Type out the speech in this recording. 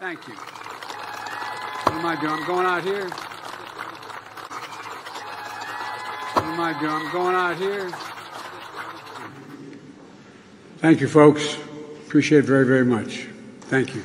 Thank you. What am I doing? I'm going out here. What am I doing? I'm going out here. Thank you, folks. Appreciate it very, very much. Thank you.